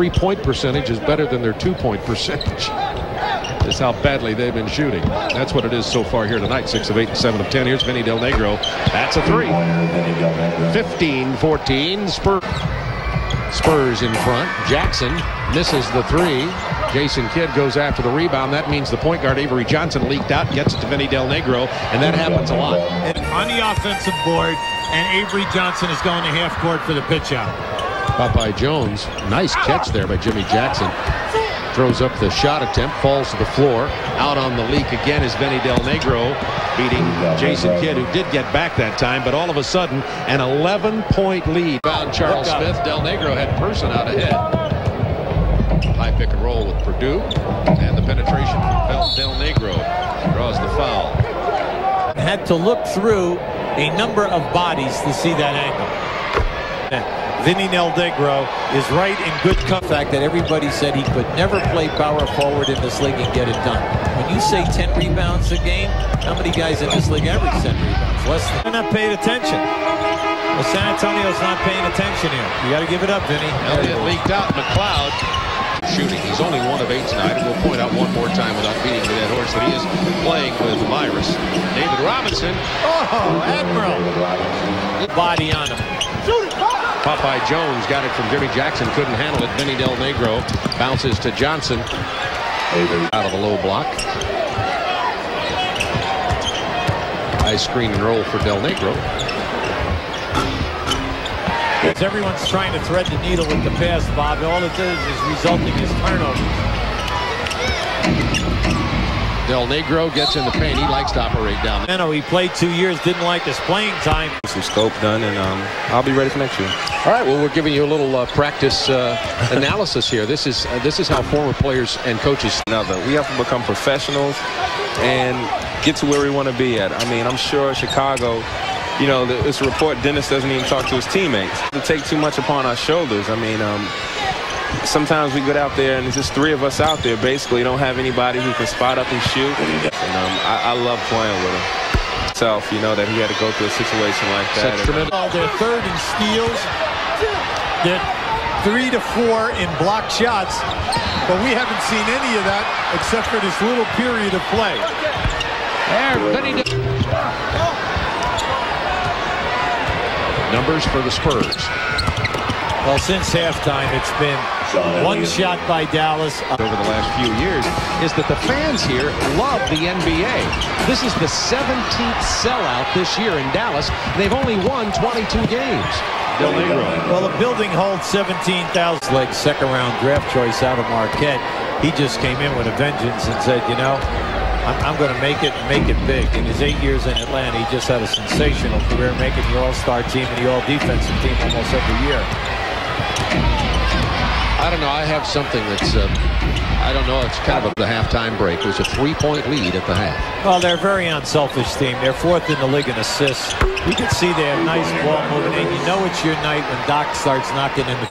three-point percentage is better than their two-point percentage. That's how badly they've been shooting. That's what it is so far here tonight. Six of eight and seven of ten. Here's Vinny Del Negro. That's a three. 15-14. Spurs. Spurs in front. Jackson misses the three. Jason Kidd goes after the rebound. That means the point guard Avery Johnson leaked out, gets it to Vinny Del Negro, and that happens a lot. On the offensive board, and Avery Johnson is going to half court for the pitch out. Popeye Jones, nice catch there by Jimmy Jackson. Throws up the shot attempt, falls to the floor. Out on the leak again is Vinny Del Negro beating Jason Kidd, who did get back that time, but all of a sudden, an 11-point lead. Found Charles Smith. Del Negro had person out ahead. High pick and roll with Perdue. And the penetration from Del Negro draws the foul. Had to look through a number of bodies to see that angle. Vinny Del Negro is right in good company. fact that everybody said he could never play power forward in this league and get it done. When you say 10 rebounds a game, how many guys in this league average 10 rebounds? Less than. They're not paying attention. Well, San Antonio's not paying attention here. You got to give it up, Vinny. Elliott leaked out. McCloud shooting. He's only one of eight tonight. And we'll point out one more time without beating the dead horse that he is playing with the virus. David Robinson. Oh, Admiral. Body on him. Popeye Jones got it from Jimmy Jackson. Couldn't handle it. Vinny Del Negro bounces to Johnson. Out of the low block. High screen and roll for Del Negro. As everyone's trying to thread the needle with the pass, Bob, all it is is resulting is turnovers. Del Negro gets in the paint. He likes to operate down there. Menno, he played two years, didn't like his playing time. Some scope done, and um, I'll be ready for next year. All right. Well, we're giving you a little uh, practice uh, analysis here. This is uh, this is how former players and coaches. Another, we have to become professionals and get to where we want to be at. I mean, I'm sure Chicago. You know, it's a report Dennis doesn't even talk to his teammates. To take too much upon our shoulders. I mean, um, sometimes we get out there and it's just three of us out there. Basically, don't have anybody who can spot up and shoot. And um, I, I love playing with him. Self, you know, that he had to go through a situation like that. Such tremendous. Oh, they're third in steals. They're three to four in block shots. But we haven't seen any of that except for this little period of play. Numbers for the Spurs. Well, since halftime, it's been one shot by Dallas. over the last few years is that the fans here love the NBA. This is the 17th sellout this year in Dallas. They've only won 22 games. Del Well, the building holds 17,000. Like second round draft choice out of Marquette. He just came in with a vengeance and said, you know, I'm, I'm going to make it make it big. In his eight years in Atlanta, he just had a sensational career making the all-star team and the all-defensive team almost every year. I don't know. I have something that's, uh, I don't know. It's kind of the halftime break. It was a three-point lead at the half. Well, they're a very unselfish team. They're fourth in the league in assists. You can see they have nice ball movement, and you know it's your night when Doc starts knocking in the